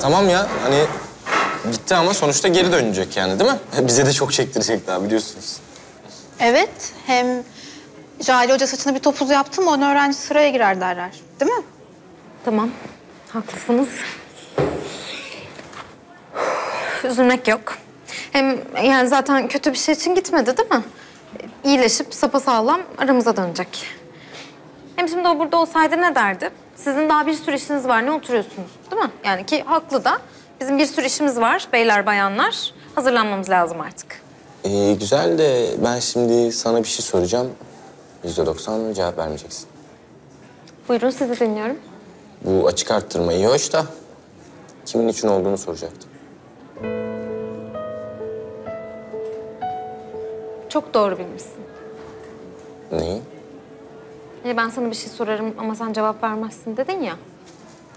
Tamam ya hani gitti ama sonuçta geri dönecek yani değil mi? Bize de çok çektirecek daha biliyorsunuz. Evet, hem Jale Hoca saçına bir topuz yaptı mı onu öğrenci sıraya girer derler. Değil mi? Tamam, haklısınız. Üzülmek yok. Hem yani zaten kötü bir şey için gitmedi değil mi? İyileşip sapasağlam aramıza dönecek. Hem şimdi o burada olsaydı ne derdi? Sizin daha bir sürü işiniz var, ne oturuyorsunuz değil mi? Yani ki haklı da. Bizim bir sürü işimiz var, beyler bayanlar. Hazırlanmamız lazım artık. Ee, güzel de ben şimdi sana bir şey soracağım. Yüzde doksan cevap vermeyeceksin. Buyurun, sizi dinliyorum. Bu açık arttırma iyi hoş da kimin için olduğunu soracaktım. Çok doğru bilmişsin. Neyi? Hani ben sana bir şey sorarım ama sen cevap vermezsin dedin ya.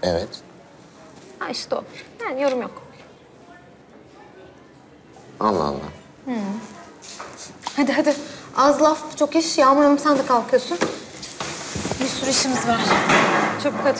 Evet. Ha işte o. Yani yorum yok. Allah Allah. Hadi hadi. Az laf, çok iş. Yağmur Hanım sen de kalkıyorsun. Bir sürü işimiz var. Çabuk hadi.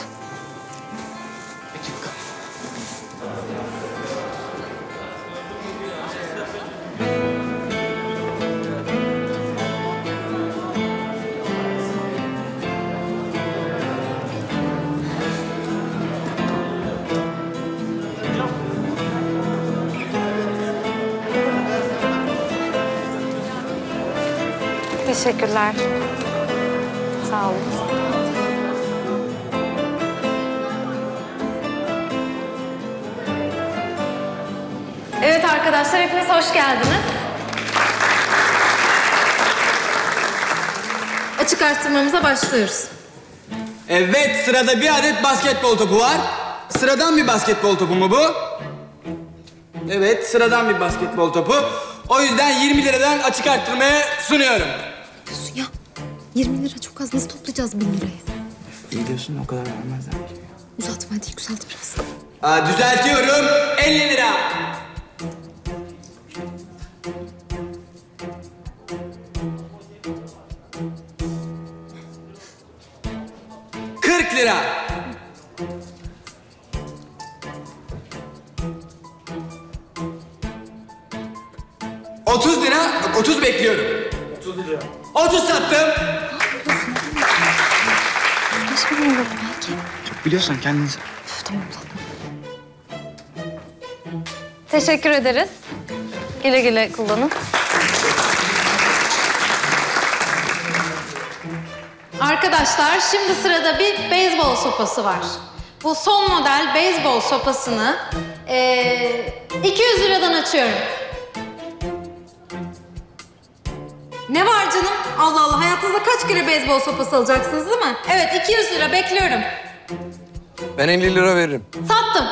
Teşekkürler. Sağ olun. Evet arkadaşlar hepiniz hoş geldiniz. Açık arttırmamıza başlıyoruz. Evet, sırada bir adet basketbol topu var. Sıradan bir basketbol topu mu bu? Evet, sıradan bir basketbol topu. O yüzden 20 liradan açık arttırmaya sunuyorum. Ya 20 lira çok az. Nasıl toplayacağız 1000 lirayı? İyi diyorsun, o kadar vermezler. Uzatma hadi yükselt biraz. Aa, düzeltiyorum, 50 lira. Kırk lira. Otuz lira, otuz bekliyorum. Otuz lira. Otuz sattım. Biliyorsan kendiniz. Teşekkür ederiz. Güle güle kullanın. Arkadaşlar şimdi sırada bir beyzbol sopası var. Bu son model beyzbol sopasını eee 200 liradan açıyorum. Ne var canım? Allah Allah hayatınızda kaç kere beyzbol sopası alacaksınız değil mi? Evet 200 lira bekliyorum. Ben 50 lira veririm. Sattım.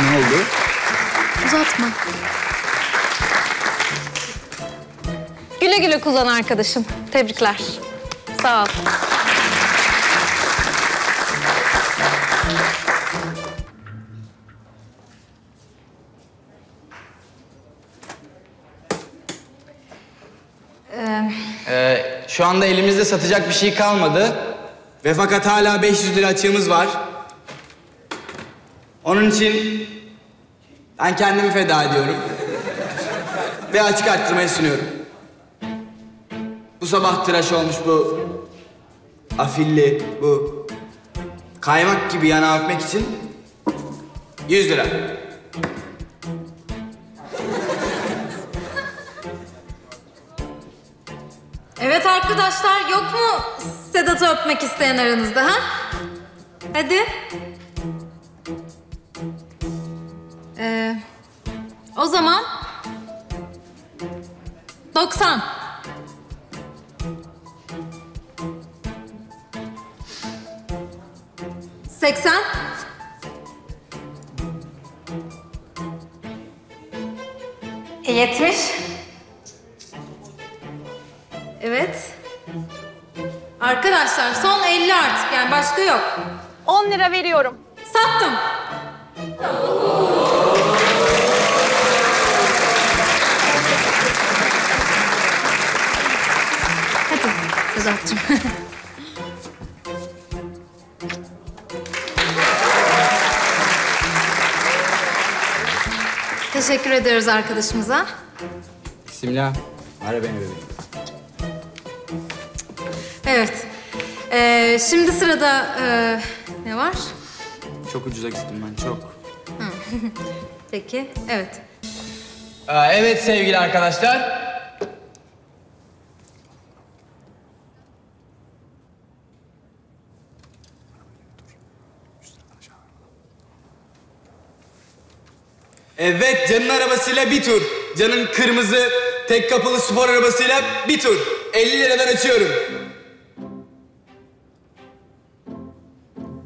Ne oldu? Uzatma. Güle güle kullan arkadaşım. Tebrikler. Sağ ol. Şu anda elimizde satacak bir şey kalmadı. Ve fakat hala 500 lira açığımız var. Onun için ben kendimi feda ediyorum. Ve açık arttırmayı sunuyorum. Bu sabah tıraş olmuş bu afilli, bu kaymak gibi yana öpmek için 100 lira. Arkadaşlar yok mu Sedat'ı öpmek isteyen aranızda ha? Hadi. Ee, o zaman 90. Seksen. Yetmiş. Evet. Arkadaşlar son 50 artık yani başka yok. 10 lira veriyorum. Sattım. Hadi Sedat'cığım. Teşekkür ederiz arkadaşımıza. Simla, ara beni bebeğim. Evet. Ee, şimdi sırada ee, ne var? Çok ucuza gittim ben, çok. Peki, evet. Aa, evet sevgili arkadaşlar. Evet, Can'ın arabasıyla bir tur. Can'ın kırmızı tek kapılı spor arabasıyla bir tur. 50 liradan açıyorum.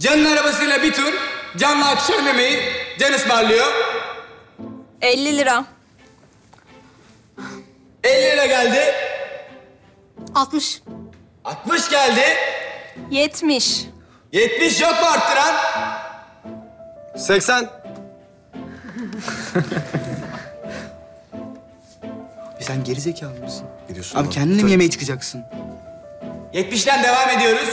Can'ın arabasıyla bir tur. Can'la akşam yemeği Can ısmarlıyor. 50 lira. 50 lira geldi. 60. 60 geldi. 70. 70 yok mu arttıran? 80. E sen gerizekalı mısın? Gidiyorsun Abi kendine mi yemeğe çıkacaksın? 70'ten devam ediyoruz.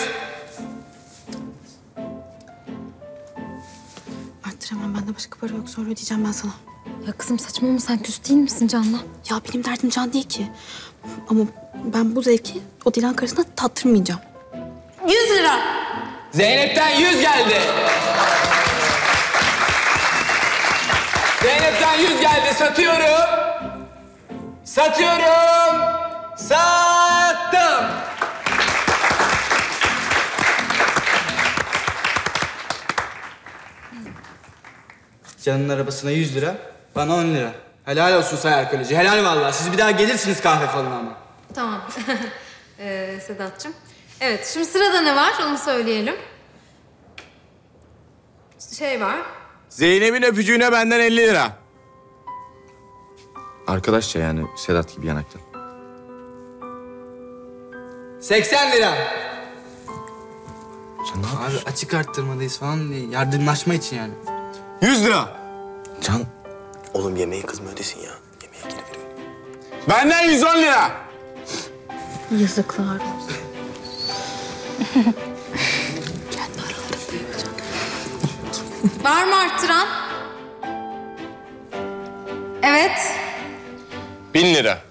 Arttıramam bende başka para yok sonra ödeyeceğim ben sana. Ya kızım saçmalama sen küs değil misin Can'la? Ya benim derdim can değil ki. Ama ben bu zevki o Dilan karısına tattırmayacağım. 100 lira. Zeynep'ten 100 geldi. Zeynep'ten 100 geldi. Satıyorum. Satıyorum. Sattım. Can'ın arabasına 100 lira, bana 10 lira. Helal olsun say alkoleci. Helal vallahi. Siz bir daha gelirsiniz kahve falan ama. Tamam. ee, Sedat'cığım. Evet, şimdi sırada ne var onu söyleyelim. Şey var. Zeynep'in öpücüğüne benden 50 lira. Arkadaşça yani Sedat gibi yanaktan. 80 lira. Sen ne yapıyorsun? Abi açık arttırmadayız falan diye yardımlaşma için yani. 100 lira. Can Oğlum yemeği kızma ödesin ya. Yemeğe geri veriyorum. Benden 110 lira. Yazıklar olsun. Kendi aralarında yapacağım. Var mı arttıran? Evet. 1000 lira.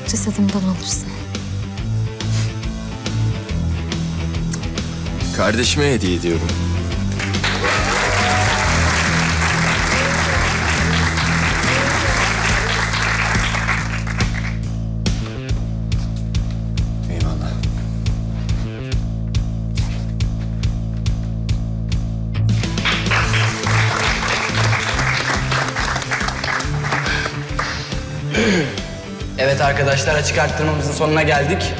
Ancak cesedimden alırsın. kardeşime hediye ediyorum. Evet arkadaşlar açık arttırmamızın sonuna geldik.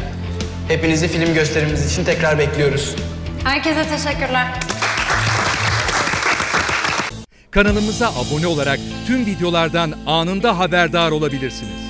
Hepinizi film gösterimimiz için tekrar bekliyoruz. Herkese teşekkürler. Kanalımıza abone olarak tüm videolardan anında haberdar olabilirsiniz.